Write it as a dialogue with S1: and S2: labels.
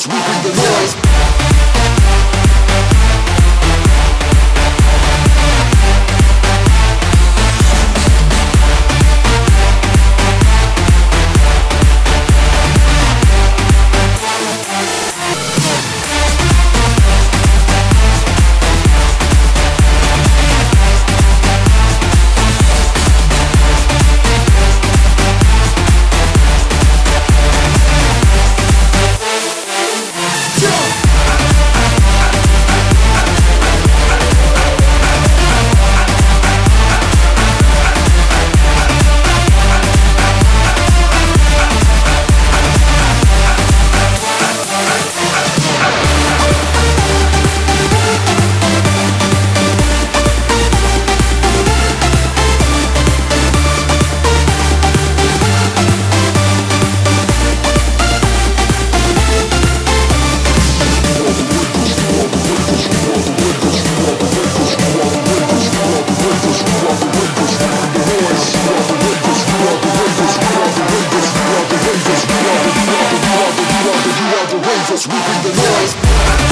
S1: Rangers, we bring the noise. the noise.